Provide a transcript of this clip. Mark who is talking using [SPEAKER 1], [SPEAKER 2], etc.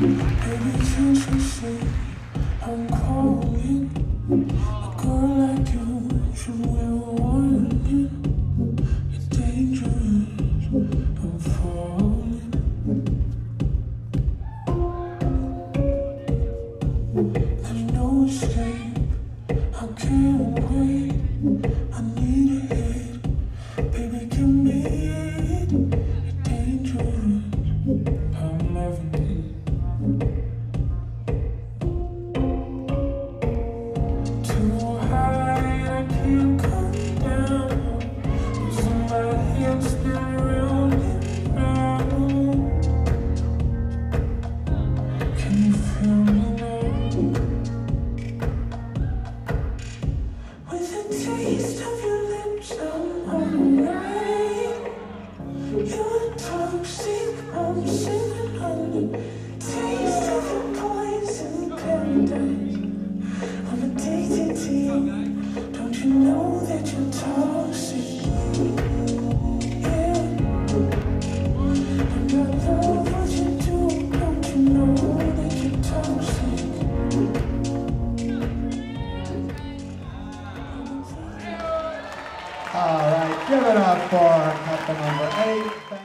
[SPEAKER 1] Baby, I'm calling? A girl like you should. You're dangerous. I'm falling. There's no escape. I can't wait. I You're toxic, I'm singing on the
[SPEAKER 2] All right, give it up for couple number eight.